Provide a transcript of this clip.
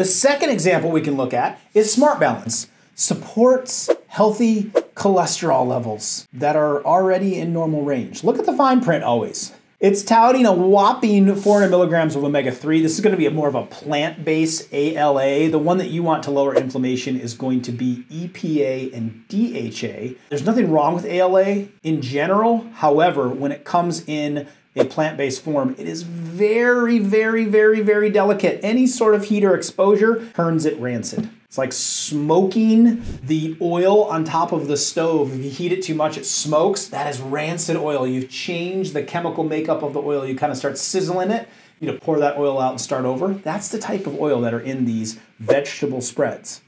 The second example we can look at is Smart Balance. Supports healthy cholesterol levels that are already in normal range. Look at the fine print always. It's touting a whopping 400 milligrams of omega 3. This is going to be a more of a plant based ALA. The one that you want to lower inflammation is going to be EPA and DHA. There's nothing wrong with ALA in general. However, when it comes in a plant based form, it is very, very, very, very delicate. Any sort of heat or exposure turns it rancid. It's like smoking the oil on top of the stove. If you heat it too much, it smokes. That is rancid oil. You've changed the chemical makeup of the oil. You kind of start sizzling it. You know, pour that oil out and start over. That's the type of oil that are in these vegetable spreads.